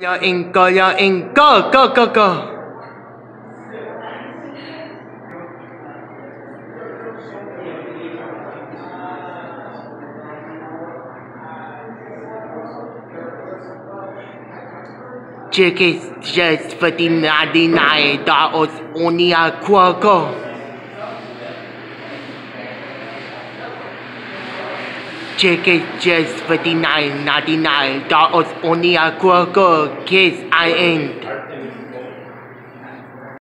Your in, go, your in, go, go, go, go. Chickens just for the 99 dollars only a quarter. check it just for. That was only a quarter Guess I end.